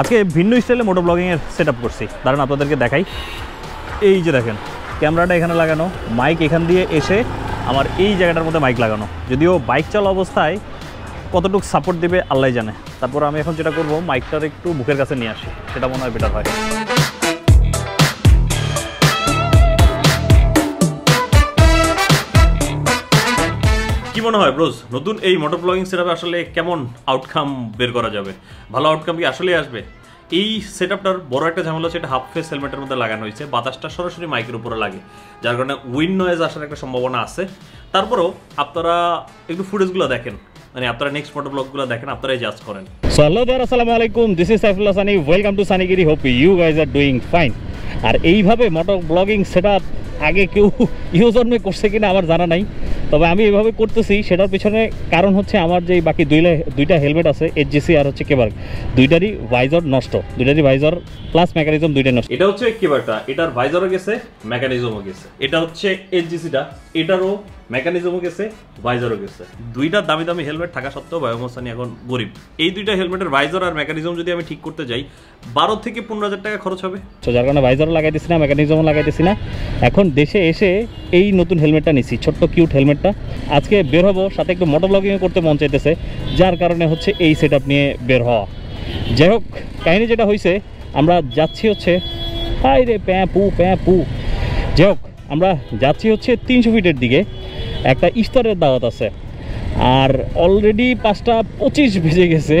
আজকে ভিন্ন স্টাইলে মোটো ব্লগিংয়ের সেট আপ করছি। দাঁড়ান, আপনাদেরকে দেখাই। এই যে দেখেন ক্যামেরাটা এখানে লাগানো মাইক এখান দিয়ে এসে আমার এই জায়গাটার মধ্যে মাইক লাগানো। যদিও বাইক চলা অবস্থায় কতটুকু সাপোর্ট দেবে আল্লাহ জানে। তারপর আমি এখন যেটা করব মাইকটার একটু মুখের কাছে নিয়ে আসি, সেটা মনে হয় বেটার হয়। মনে হয় ব্রোজ নতুন এই মোটর ব্লগিং সেটআপে আসলে কেমন আউটকাম বের করা যাবে? ভালো আউটকাম কি আসলেই আসবে? এই সেট আপটার বড় একটা ঝামেলা হচ্ছে এটা হাফ ফেস হেলমেটের মধ্যে লাগানো হয়েছে, বাতাসটা সরাসরি মাইকের উপরে লাগে, যার কারণে উইন্ড নয়েজ আসার একটা সম্ভাবনা আছে। তারপরেও আপনারা একটু ফুটেজগুলো দেখেন মানে আপনারা নেক্সট মোটর ব্লগগুলো দেখেন, আপনারাই জাজ করেন। সো হ্যালো দার আসসালামু আলাইকুম this is Saifullah Sunny welcome to Sunnygiri hope you guys are doing fine আর এইভাবে মোটর ব্লগিং সেটআপ আগে কেউ ইউ জন্মে করছে কিনা আমার জানা নাই। তবে আমি এভাবে করতেছি, সেটার পিছনে কারণ হচ্ছে আমার যে বাকি দুই দুইটা হেলমেট আছে এইচজিসি আর হচ্ছে কেবার দুইটারই ভাইজার নষ্ট, দুইটারই ভাইজার প্লাস মেকানিজম দুইটাই নষ্ট। এটা হচ্ছে কেবারটা এটার ভাইজারও গেছে মেকানিজমও গেছে। এটা হচ্ছে এইচজিসিটা এটারও মেকানিজমও গেছে, ভাইজারও গেছে। দুইটা দামি দামি হেলমেট থাকা সত্ত্বেও বায়োমোসানি এখন গরিব। এই দুইটা হেলমেটের ভাইজার আর মেকানিজম যদি আমি ঠিক করতে যাই, বারো থেকে পনেরো হাজার টাকা খরচ হবে। তো যার কারণে ভাইজারও লাগাইতেছি না, মেকানিজমও লাগাইতেছি না। এখন দেশে এসে এই নতুন হেলমেটটা নিছি, ছোট্ট, কিউট হেলমেটটা। আজকে বের হব, সাথে একটু মোটর ব্লগিংও করতে মন চাইতেছে, যার কারণে হচ্ছে এই সেট নিয়ে বের হওয়া। যাই হোক, কাহিনী যেটা হয়েছে আমরা যাচ্ছি হচ্ছে হাই রে প্যাঁ পু প্যাঁ পু। যাই হোক, আমরা যাচ্ছি হচ্ছে তিনশো ফিটের দিকে। একটা ইফতারের দাওয়াত আছে। আর অলরেডি পাঁচটা পঁচিশ বেজে গেছে।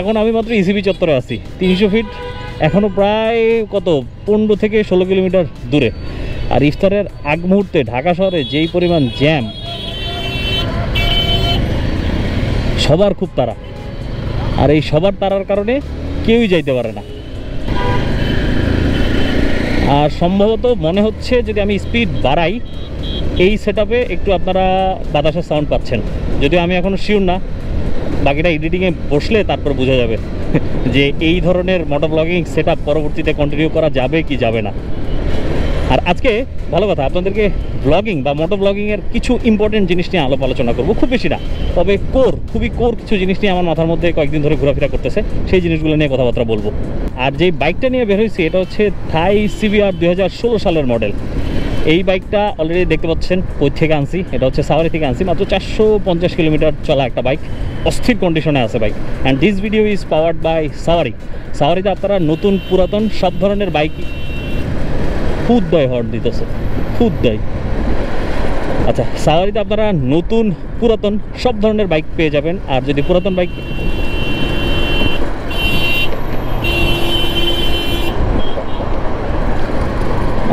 এখন আমি মাত্র ইসিবি চত্বরে আছি। তিনশো ফিট এখনও প্রায় কত? পনেরো থেকে ষোলো কিলোমিটার দূরে। আর ইফতারের আগ মুহূর্তে ঢাকা শহরে যেই পরিমাণ জ্যাম সবার খুব তারা আর এই সবার তারার কারণে কেউই যাইতে পারে না। আর সম্ভবত মনে হচ্ছে যদি আমি স্পিড বাড়াই এই সেট একটু আপনারা বাতাসের সাউন্ড পাচ্ছেন। যদিও আমি এখনও শিওর না, বাকিটা এডিটিংয়ে বসলে তারপর বোঝা যাবে যে এই ধরনের মোটর ব্লগিং সেট পরবর্তীতে কন্টিনিউ করা যাবে কি যাবে না। আর আজকে ভালো কথা, আপনাদেরকে ব্লগিং বা মোটর ব্লগিংয়ের কিছু ইম্পর্টেন্ট জিনিস নিয়ে আলোপ আলোচনা করব। খুব বেশি না, তবে কোর খুবই কোর কিছু জিনিস নিয়ে আমার মাথার মধ্যে কয়েকদিন ধরে ঘোরাফেরা করতেছে, সেই জিনিসগুলো নিয়ে কথাবার্তা বলব। আর যেই বাইকটা নিয়ে বের হয়েছি, এটা হচ্ছে থাই সিবিআর দু হাজার ষোলো সালের মডেল এই বাইকটা অলরেডি দেখতে পাচ্ছেন ওই থেকে আনছি? এটা হচ্ছে সাওয়ারি থেকে আনছি। মাত্র চারশো পঞ্চাশ কিলোমিটার চলা একটা বাইক। অস্থির কন্ডিশনে আছে bike. And this video is powered by Sawari. সাওয়ারিতে আপনারা নতুন, পুরাতন, সব ধরনের বাইক খুদ দেয় হর্ন দিতেছে। খুদ দেয় আচ্ছা সাওয়ারিতে আপনারা নতুন, পুরাতন সব ধরনের বাইক পেয়ে যাবেন। আর যদি পুরাতন বাইক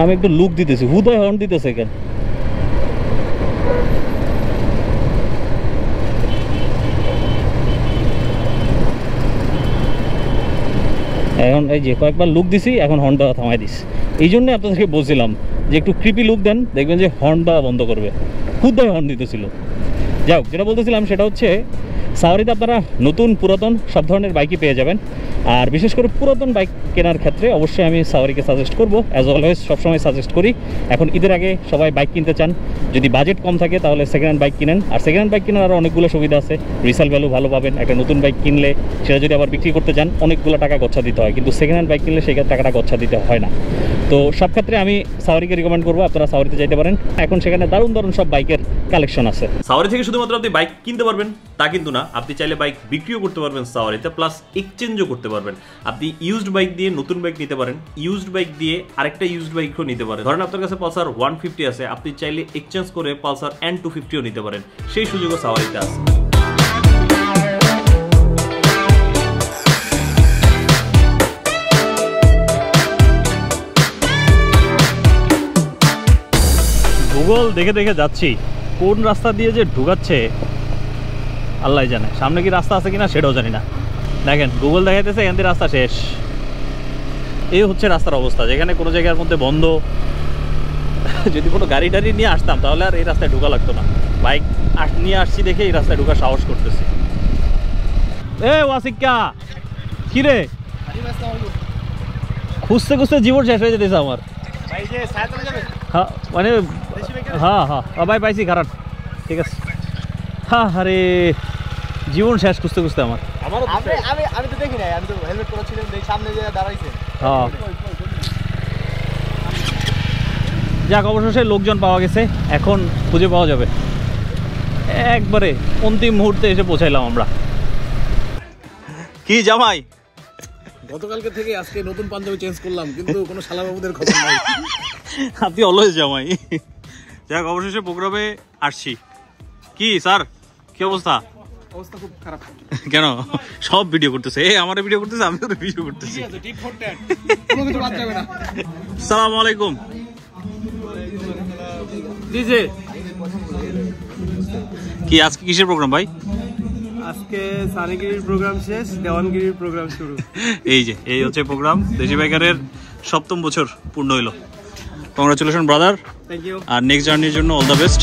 আমি একটু লুক দিতেছি। হুদয় হর্ন দিতেছে কেন? এখন এই যে কয়েকবার লুক দিছি, এখন হর্নটা থামাই দিস এই জন্যই আপনাদেরকে বলছিলাম যে একটু কৃপি লুক দেন, দেখবেন যে হর্নটা বন্ধ করবে। হুদয় হর্ন দিতেছিল। যাই যেটা বলতেছিলাম সেটা হচ্ছে, সাওয়ারিতে আপনারা নতুন পুরাতন সব ধরনের বাইকই পেয়ে যাবেন। আর বিশেষ করে পুরাতন বাইক কেনার ক্ষেত্রে অবশ্যই আমি সাওয়ারিকে সাজেস্ট করব। অ্যাজ অলওয়েজ সবসময় সাজেস্ট করি। এখন ঈদের আগে সবাই বাইক কিনতে চান। যদি বাজেট কম থাকে, তাহলে সেকেন্ড হ্যান্ড বাইক কিনেন। আর সেকেন্ড হ্যান্ড বাইক কেনার আরও অনেকগুলো সুবিধা আছে। রিসেল ভ্যালু ভালো পাবেন। একটা নতুন বাইক কিনলে সেটা যদি আবার বিক্রি করতে চান, অনেকগুলো টাকা গচ্ছা দিতে হয়। কিন্তু সেকেন্ড হ্যান্ড বাইক কিনলে সেই টাকাটা গচ্ছা দিতে হয় না। তো সব ক্ষেত্রে আমি সাওয়ারিকে রিকমেন্ড করব। আপনারা সাওয়ারিতে যাইতে পারেন। এখন সেখানে দারুণ দারুণ সব বাইকের কালেকশন আছে। সাওয়ারি থেকে শুধুমাত্র আপনি বাইক কিনতে পারবেন, তা কিন্তু না। আপনি চাইলে বাইক বিক্রিও করতে পারবেন সাওয়ারিতে প্লাস এক্সচেঞ্জও করতে পারবেন। আপনি ইউজড বাইক দিয়ে নতুন বাইক নিতে পারেন। ইউজড বাইক দিয়ে আরেকটা ইউজড বাইকও নিতে পারেন। ধরেন আপনার কাছে পালসার ওয়ান ফিফটি আছে। আপনি চাইলে এক্সচেঞ্জ করে পালসার এন টু ফিফটিও নিতে পারেন। সেই সুযোগও সাওয়ারিতে আছে। গুগল দেখে দেখে যাচ্ছি। কোন রাস্তা দিয়ে যে ঢুকাচ্ছে আল্লাহ জানে। সামনে কি রাস্তা আছে কিনা সেটাও জানি না। দেখেন গুগল দেখাইতেছে এখান থেকে রাস্তা শেষ। এই হচ্ছে রাস্তার অবস্থা যেখানে কোনো জায়গার মধ্যে বন্ধ। যদি কোনো গাড়ি টাড়ি নিয়ে আসতাম তাহলে আর এই রাস্তায় ঢোকা লাগতো না। বাইক নিয়ে আসছি দেখে এই রাস্তায় ঢোকার সাহস করতেছি। এ ওয়াসিকা! কি রে? খুঁজতে খুঁজতে জীবন শেষ হয়ে যেতেছে আমার। হ্যাঁ মানে হ্যাঁ হ্যাঁ ভাই পাইছি খারাপ। ঠিক আছে। হ্যাঁ আরে জীবন শেষ খুঁজতে খুঁজতে আমার। আমারও আমি আমি আমি তো দেখি নাই আমি তো হেলমেট পরা ছিলাম সামনে যে দাঁড়াইছে। হ্যাঁ। যাক অবশেষে লোকজন পাওয়া গেছে এখন খুঁজে পাওয়া যাবে। একবারে অন্তিম মুহূর্তে এসে পৌঁছাইলাম আমরা। কি জামাই? গতকালকে থেকে আজকে নতুন পাঞ্জাবি চেঞ্জ করলাম কিন্তু কোনো শালা বাবুদের খবর নাই। আপনি অলওয়েজ জামাই। যাক অবশেষে প্রোগ্রামে আসছি। কি স্যার? কি অবস্থা? অবস্থা খুব খারাপ। কেন? সব ভিডিও করতেছে। এ আমার ভিডিও করতেছে আমি ওদের ভিডিও করতেছি। টিপ ফর ট্যাট কোনো কিছু বাদ যাবে না। সালাম আলাইকুম। জি জি কি আজকে কিসের প্রোগ্রাম ভাই? আজকে সানিগিরির প্রোগ্রাম শেষ দেওয়ানগিরির প্রোগ্রাম শুরু। এই যে এই হচ্ছে প্রোগ্রাম দেশি বাইকারের সপ্তম বছর পূর্ণ হইল। কংগ্রাচুলেশন ব্রাদার থ্যাংক ইউ আর নেক্সট জার্নির জন্য অল দ্য বেস্ট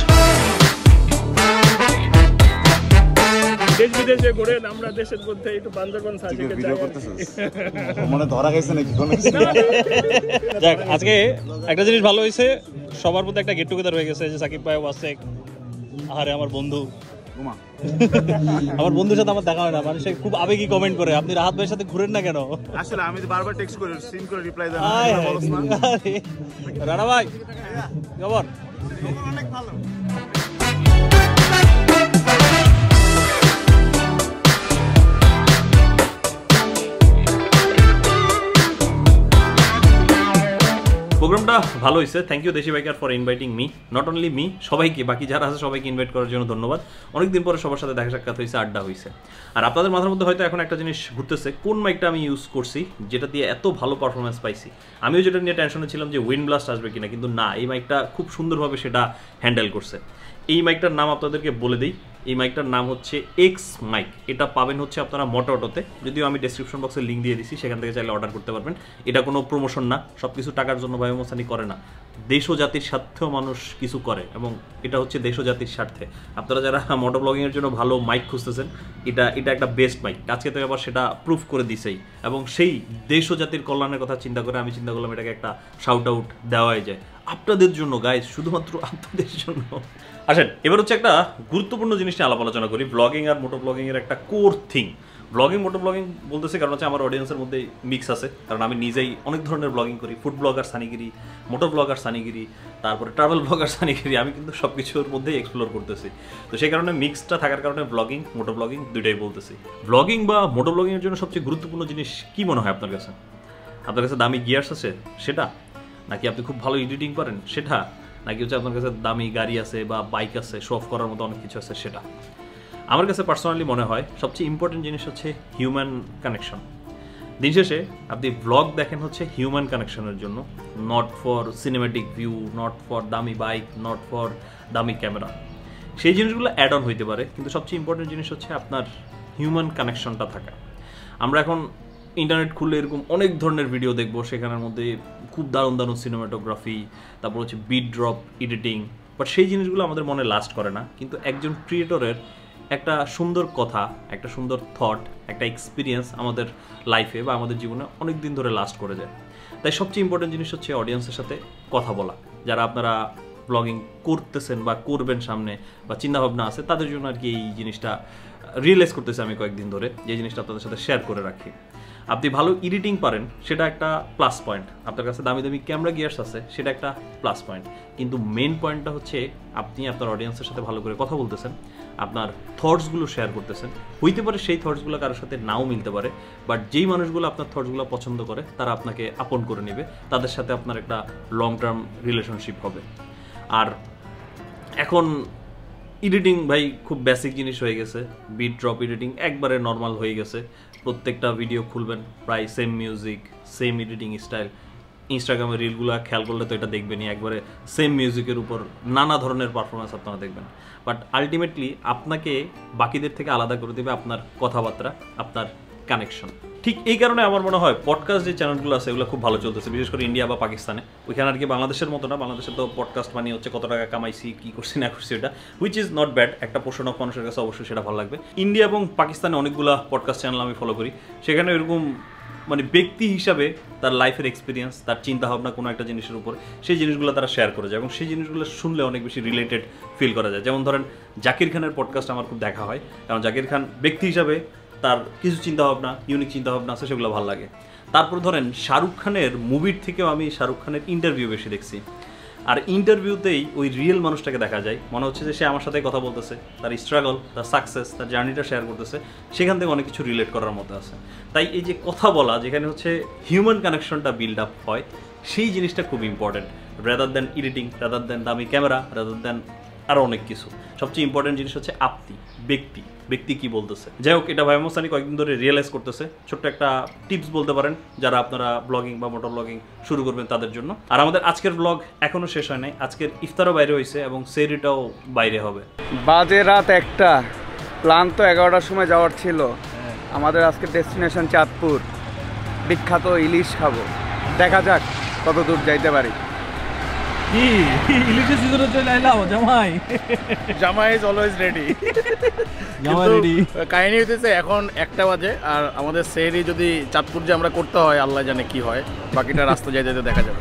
বিদেশে ঘুরেন আমরা দেশের মধ্যে একটু বান্দরবান সাজিকে যাই আর কি। মানে ধরা গেছে নাকি কোনো যাক আজকে একটা জিনিস ভালো হয়েছে সবার মধ্যে একটা গেট টুগেদার হয়ে গেছে যে সাকিব ভাই ওয়াসে আরে আমার বন্ধু আমার বন্ধুর সাথে আমার দেখা হয় না মানে সে খুব আবেগী কমেন্ট করে আপনি রাহাত ভাইয়ের সাথে ঘুরেন না কেন আসলে আমি তো বারবার টেক্সট করে সিন করে রিপ্লাই দেন হায় হায়। রানা ভাই খবর প্রোগ্রামটা ভালো হয়েছে thank you Deshi biker for inviting me not only me সবাইকে, বাকি যারা আছে সবাইকে ইনভাইট করার জন্য ধন্যবাদ। অনেকদিন পরে সবার সাথে দেখা সাক্ষাৎ হয়েছে আড্ডা হয়েছে আর আপনাদের মাথার মধ্যে হয়তো এখন একটা জিনিস ঘুরতেছে, কোন মাইকটা আমি ইউজ করছি, যেটা দিয়ে এত ভালো পারফরমেন্স পাইছি। আমিও যেটা নিয়ে টেনশনে ছিলাম যে উইন্ড ব্লাস্ট আসবে কিনা, কিন্তু না, এই মাইকটা খুব সুন্দরভাবে সেটা হ্যান্ডেল করছে। এই মাইকটার নাম আপনাদেরকে বলে দিই এই মাইকটার নাম হচ্ছে এক্স মাইক এটা পাবেন হচ্ছে আপনারা মোটো অটোতে। যদিও আমি ডেসক্রিপশন বক্সে লিঙ্ক দিয়ে দিচ্ছি সেখান থেকে চাইলে অর্ডার করতে পারবেন। এটা কোনো প্রমোশন না সব কিছু টাকার জন্য বায়ুমোসানি করে না। দেশ জাতির স্বার্থেও মানুষ কিছু করে এবং এটা হচ্ছে দেশ জাতির স্বার্থে। আপনারা যারা মোটো ব্লগিংয়ের জন্য ভালো মাইক খুঁজতেছেন, এটা এটা একটা বেস্ট মাইক আজকে তো আবার সেটা প্রুফ করে দিছেই। এবং সেই দেশ জাতির কল্যাণের কথা চিন্তা করে আমি চিন্তা করলাম এটাকে একটা শাউট আউট দেওয়াই যায়। আপনাদের জন্য গাইজ শুধুমাত্র আপনাদের জন্য। আসেন, এবার হচ্ছে একটা গুরুত্বপূর্ণ জিনিস নিয়ে আলাপ আলোচনা করি। ব্লগিং আর মোটো ব্লগিং এর একটা core thing blogging moto blogging বলতেছে কারণ হচ্ছে আমার অডিয়েন্সের মধ্যে মিক্স আছে। কারণ আমি নিজেই অনেক ধরনের ব্লগিং করি। Food vlogger Sunnygiri moto vlogger Sunnygiri তারপরে ট্রাভেল ব্লগার সানিগিরি আমি কিন্তু সব কিছুর মধ্যেই এক্সপ্লোর করতেছি। তো সেই কারণে মিক্সটা থাকার কারণে ব্লগিং মোটো ব্লগিং দুইটাই বলতেছি। ব্লগিং বা মোটো ব্লগিংয়ের জন্য সবচেয়ে গুরুত্বপূর্ণ জিনিস কি মনে হয় আপনার কাছে? আপনার কাছে দামি গিয়ার্স আছে? সেটা? নাকি আপনি খুব ভালো এডিটিং করেন? সেটা? নাকি হচ্ছে আপনার কাছে দামি গাড়ি আছে বা বাইক আছে শো অফ করার মতো অনেক কিছু আছে সেটা? আমার কাছে পার্সোনালি মনে হয় সবচেয়ে ইম্পর্টেন্ট জিনিস হচ্ছে হিউম্যান কানেকশন দিন শেষে আপনি ব্লগ দেখেন হচ্ছে হিউম্যান কানেকশনের জন্য not for cinematic view not for দামি বাইক নট ফর দামি ক্যামেরা সেই জিনিসগুলো অ্যাড অন হইতে পারে, কিন্তু সবচেয়ে ইম্পর্টেন্ট জিনিস হচ্ছে আপনার হিউম্যান কানেকশনটা থাকা। আমরা এখন ইন্টারনেট খুললে এরকম অনেক ধরনের ভিডিও দেখব। সেখানের মধ্যে খুব দারুণ দারুণ সিনেমাটোগ্রাফি তারপর হচ্ছে বিট ড্রপ এডিটিং বাট সেই জিনিসগুলো আমাদের মনে লাস্ট করে না। কিন্তু একজন ক্রিয়েটরের একটা সুন্দর কথা, একটা সুন্দর থট একটা এক্সপিরিয়েন্স আমাদের লাইফে বা আমাদের জীবনে অনেক দিন ধরে লাস্ট করে যায়। তাই সবচেয়ে ইম্পর্টেন্ট জিনিস হচ্ছে অডিয়েন্সের সাথে কথা বলা। যারা আপনারা ব্লগিং করতেছেন বা করবেন সামনে বা চিন্তাভাবনা আছে, তাদের জন্য আর কি এই জিনিসটা রিয়েলাইজ করতেছি আমি কয়েকদিন ধরে। যে জিনিসটা আপনাদের সাথে শেয়ার করে রাখি। আপনি ভালো এডিটিং পারেন, সেটা একটা প্লাস পয়েন্ট আপনার কাছে দামি দামি ক্যামেরা গিয়ার্স আছে, সেটা একটা প্লাস পয়েন্ট কিন্তু মেন পয়েন্টটা হচ্ছে, আপনি আপনার অডিয়েন্সের সাথে ভালো করে কথা বলতেছেন, আপনার থটসগুলো শেয়ার করতেছেন। হইতে পারে সেই থটসগুলো কারোর সাথে নাও মিলতে পারে বাট যেই মানুষগুলো আপনার থটসগুলো পছন্দ করে, তারা আপনাকে আপন করে নেবে, তাদের সাথে আপনার একটা লং টার্ম রিলেশনশিপ হবে। আর এখন এডিটিং ভাই খুব বেসিক জিনিস হয়ে গেছে বিট ড্রপ এডিটিং একবারে নর্মাল হয়ে গেছে। প্রত্যেকটা ভিডিও খুলবেন, প্রায় same music same editing style ইনস্টাগ্রামের রিলগুলো খেয়াল করলে তো এটা দেখবেনই, একবারে সেম মিউজিকের উপর নানা ধরনের পারফরমেন্স আপনারা দেখবেন। বাট আলটিমেটলি আপনাকে বাকিদের থেকে আলাদা করে দেবে আপনার কথাবার্তা, আপনার কানেকশন ঠিক এই কারণে আমার মনে হয় পডকাস্ট যে চ্যানেলগুলো আছে, এগুলো খুব ভালো চলতেছে, বিশেষ করে ইন্ডিয়া বা পাকিস্তানে ওইখানে আর কি বাংলাদেশের মতো না, বাংলাদেশে তো পডকাস্ট মানে হচ্ছে কত টাকা কামাইছি, কি করছি, না করছি এটা হুইচ ইজ নট ব্যাড একটা পোষণ অফ মানুষের কাছে অবশ্যই সেটা ভালো লাগবে। ইন্ডিয়া এবং পাকিস্তানে অনেকগুলো পডকাস্ট চ্যানেল আমি ফলো করি। সেখানে এরকম মানে ব্যক্তি হিসাবে তার লাইফের এক্সপিরিয়েন্স তার চিন্তা ভাবনা কোনো একটা জিনিসের উপর, সেই জিনিসগুলো তারা শেয়ার করে যায় এবং সেই জিনিসগুলো শুনলে অনেক বেশি রিলেটেড ফিল করা যায়। যেমন ধরেন জাকির খানের পডকাস্ট আমার খুব দেখা হয়। কারণ জাকির খান ব্যক্তি হিসাবে তার কিছু চিন্তাভাবনা ইউনিক চিন্তাভাবনা আছে, সেগুলো ভালো লাগে। তারপর ধরেন, শাহরুখ খানের মুভির থেকেও আমি শাহরুখ খানের ইন্টারভিউ বেশি দেখছি। আর ইন্টারভিউতেই ওই রিয়েল মানুষটাকে দেখা যায়। মনে হচ্ছে যে সে আমার সাথে কথা বলতেছে। তার স্ট্রাগল তার সাকসেস তার জার্নিটা শেয়ার করতেছে। সেখান থেকে অনেক কিছু রিলেট করার মতো আছে। তাই এই যে কথা বলা, যেখানে হচ্ছে হিউম্যান কানেকশনটা বিল্ড আপ হয়, সেই জিনিসটা খুব important rather than editing rather than দামি ক্যামেরা রাদার দ্যান আরও অনেক কিছু। সবচেয়ে ইম্পর্টেন্ট জিনিস হচ্ছে আপনি, ব্যক্তি। ব্যক্তি কি বলতেছে? যাই হোক এটা ভাই মোসানি কয়েকদিন ধরে রিয়েলাইজ করতেছে। ছোট্ট একটা টিপস বলতে পারেন যারা আপনারা ব্লগিং বা মোটর ব্লগিং শুরু করবেন তাদের জন্য। আর আমাদের আজকের ব্লগ এখনও শেষ হয় নাই। আজকের ইফতারও বাইরে হয়েছে এবং সেরিটাও বাইরে হবে। বাজে রাত একটা। প্ল্যান তো এগারোটার সময় যাওয়ার ছিল। আমাদের আজকে ডেস্টিনেশন চাঁদপুর। বিখ্যাত ইলিশ খাব। দেখা যাক কত দূর যাইতে পারি। কি? ইলিশের সিজনে চলে আইলাম জামাই। জামা ইজ অলওয়েজ রেডি জামাই রেডি কাহিনী হইতেছে এখন একটা বাজে আর আমাদের সেহরি যদি চাঁদপুর যে আমরা করতে হয় আল্লাহ জানে কি হয় বাকিটা রাস্তা যাইতে যাইতে দেখা যাবে।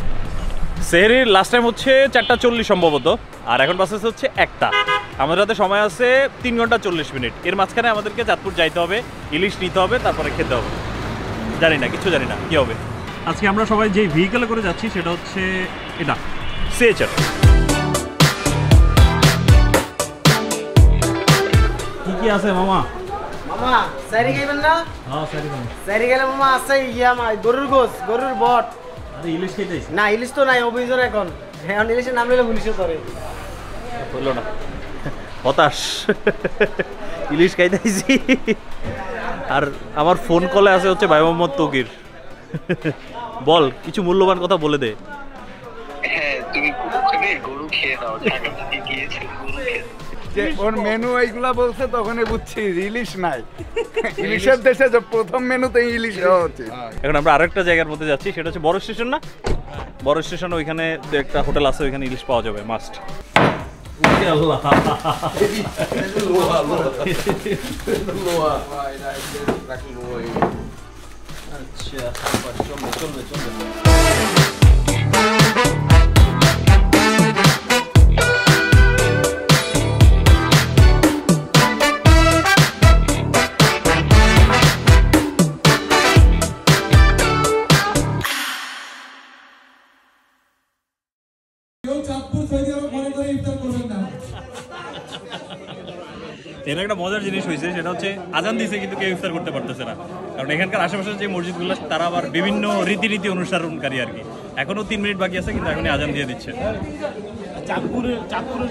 সেহরির লাস্ট টাইম হচ্ছে চারটা চল্লিশ সম্ভবত আর এখন বাসে হচ্ছে একটা। আমাদের হাতে সময় আছে তিন ঘণ্টা চল্লিশ মিনিট। এর মাঝখানে আমাদেরকে চাঁদপুর যাইতে হবে ইলিশ নিতে হবে তারপরে খেতে হবে। জানি না কিছু জানি না কি হবে? আজকে আমরা সবাই যেই ভেহিকেলে করে যাচ্ছি সেটা হচ্ছে এটা। সেচার কি কি আছে মামা? মামা সাইরি খাইবেন না? হ্যাঁ সরি সাইরি গেলে মামা আছে ইয়া মা গরুর গোস গরুর বট। আরে ইলিশ খেতেছি না ইলিশ তো নাই অভিযোগ এখন। এখন ইলিশের নাম নিলে পুলিশে ধরে হলো না। হতাশ। ইলিশ খাইতেছি আর আমার ফোন কলে আছে হচ্ছে ভাই মোহাম্মদ তকির। বল কিছু মূল্যবান কথা বলে দে। খেয়ে গিয়েছে। যে ওর মেনু এইগুলা বলছে তখনই বুঝছি ইলিশ নাই। ইলিশের দেশে যে প্রথম মেনুতে ইলিশ হচ্ছে। এখন আমরা আরেকটা জায়গার মধ্যে যাচ্ছি সেটা হচ্ছে বড় স্টেশন না? বড় স্টেশন ওইখানে একটা হোটেল আছে ওইখানে ইলিশ পাওয়া যাবে মাস্ট এর একটা মজার জিনিস হয়েছে সেটা হচ্ছে আজান দিছে কিন্তু কেউ ইফতার করতে পারতেছে না। কারণ এখানকার আশেপাশের যে মসজিদগুলো তারা আবার বিভিন্ন রীতিনীতি অনুসরণকারী আর কি। এখনও তিন মিনিট বাকি আছে কিন্তু এখনই আজান দিয়ে দিচ্ছে। চাঁদপুরের চাঁদপুরের